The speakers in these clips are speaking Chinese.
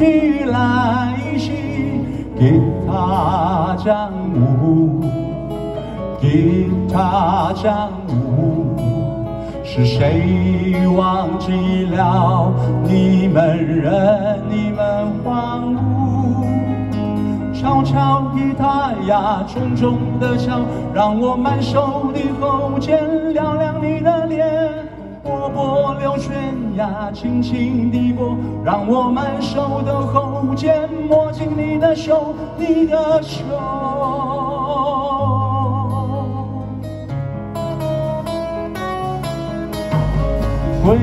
去来兮，给他掌舞，给他掌舞。是谁忘记了你们人，你们荒芜？悄悄吉他呀，重重的敲，让我满手的后肩亮亮你的脸。波波流泉呀，轻轻地过，让我满手的后肩握紧你的手，你的手。归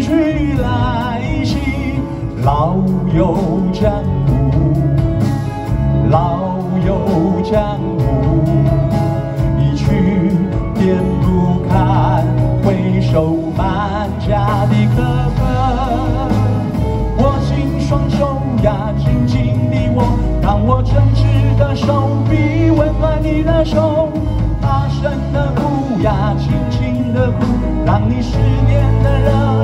去来兮，老友江湖，老友江湖，手满家的哥哥。握紧双手呀，紧紧地握，让我诚实的手臂温暖你的手，大声的哭呀，轻轻的哭，让你失眠的人。